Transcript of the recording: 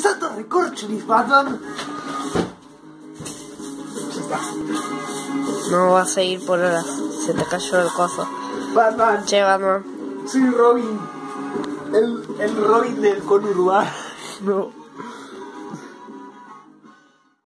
salto de corchulis, Batman. No vas a ir por horas. Se te cayó el coso. Batman, Che, Batman. soy Robin. El, el Robin del conurbano.